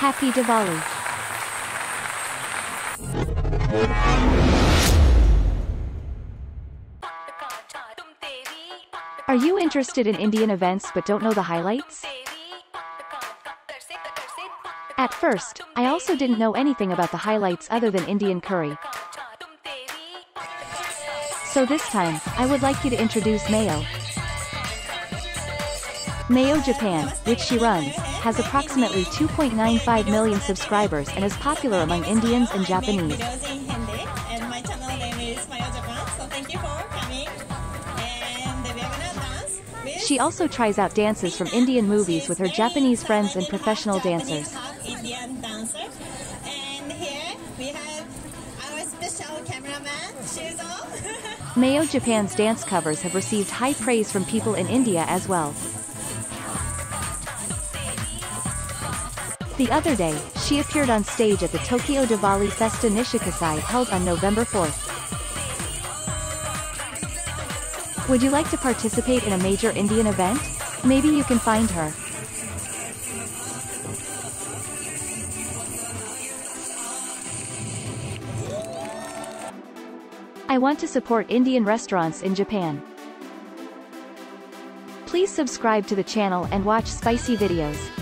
Happy Diwali! Are you interested in Indian events but don't know the highlights? At first, I also didn't know anything about the highlights other than Indian curry. So this time, I would like you to introduce Mayo. Mayo Japan, which she runs, has approximately 2.95 million subscribers and is popular among Indians and Japanese. She also tries out dances from Indian movies with her Japanese friends and professional dancers. Mayo Japan's dance covers have received high praise from people in India as well. The other day, she appeared on stage at the Tokyo Diwali Festa Nishikasai held on November 4th. Would you like to participate in a major Indian event? Maybe you can find her. I want to support Indian restaurants in Japan. Please subscribe to the channel and watch spicy videos.